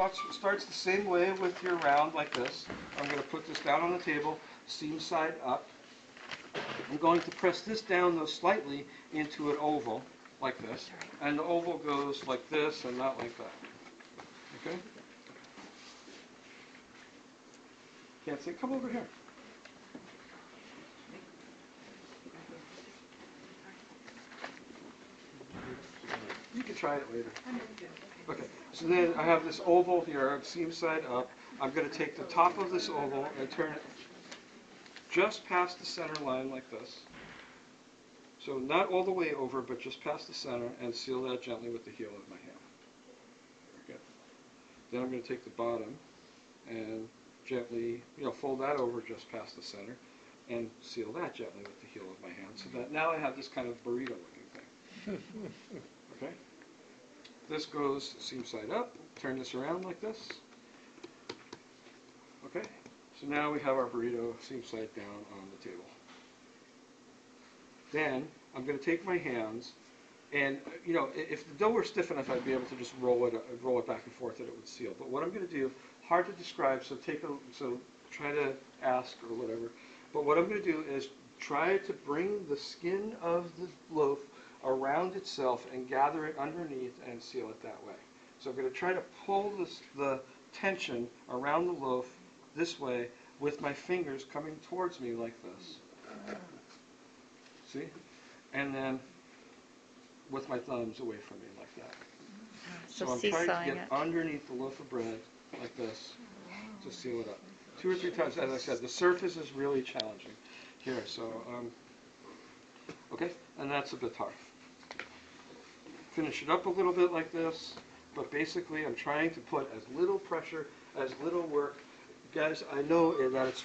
starts, starts the same way with your round like this. I'm going to put this down on the table, seam side up. I'm going to press this down though slightly into an oval like this. And the oval goes like this and not like that. Okay? Can't see, come over here. Can try it later. Okay, so then I have this oval here, seam side up. I'm going to take the top of this oval and turn it just past the center line like this. So not all the way over, but just past the center, and seal that gently with the heel of my hand. Okay. Then I'm going to take the bottom and gently, you know, fold that over just past the center, and seal that gently with the heel of my hand, so that now I have this kind of burrito-looking thing. Okay? This goes seam side up, turn this around like this. Okay? So now we have our burrito seam side down on the table. Then I'm going to take my hands and, you know, if the dough were stiff enough, I'd be able to just roll it, uh, roll it back and forth and it would seal. But what I'm going to do, hard to describe, so take a, so try to ask or whatever. But what I'm going to do is try to bring the skin of the loaf around itself and gather it underneath and seal it that way. So I'm going to try to pull this, the tension around the loaf this way with my fingers coming towards me like this. See? And then with my thumbs away from me like that. So so I'm trying to get it. underneath the loaf of bread like this to seal it up. Two or three times, as I said, the surface is really challenging here, so, um, okay, and that's a batard. Finish it up a little bit like this, but basically I'm trying to put as little pressure, as little work. Guys, I know that it's